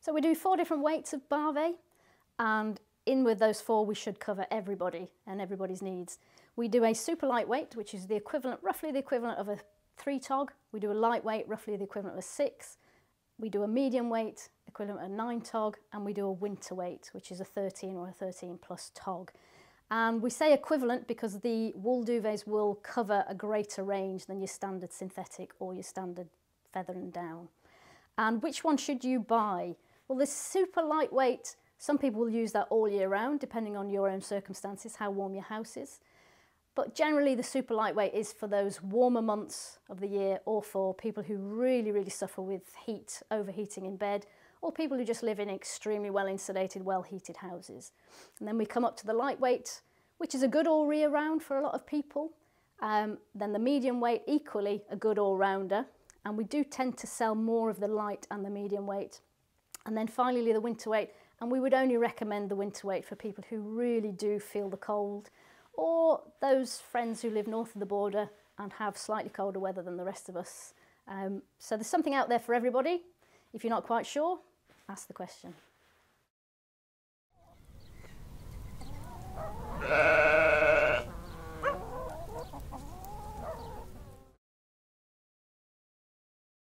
So we do four different weights of Baavet and in with those four we should cover everybody and everybody's needs. We do a super lightweight which is the equivalent, roughly the equivalent of a three tog. We do a lightweight, roughly the equivalent of a six. We do a medium weight, equivalent of a nine tog, and we do a winter weight, which is a 13 or a 13 plus tog. And we say equivalent because the wool duvets will cover a greater range than your standard synthetic or your standard feather and down. And which one should you buy? Well, the super lightweight, some people will use that all year round, depending on your own circumstances, how warm your house is. But generally the super lightweight is for those warmer months of the year or for people who really, really suffer with heat, overheating in bed, or people who just live in extremely well insulated, well heated houses. And then we come up to the lightweight, which is a good all year round for a lot of people. Um, then the medium weight, equally a good all rounder. And we do tend to sell more of the light and the medium weight. And then finally the winter weight, and we would only recommend the winter weight for people who really do feel the cold or those friends who live north of the border and have slightly colder weather than the rest of us. Um, so there's something out there for everybody. If you're not quite sure, ask the question.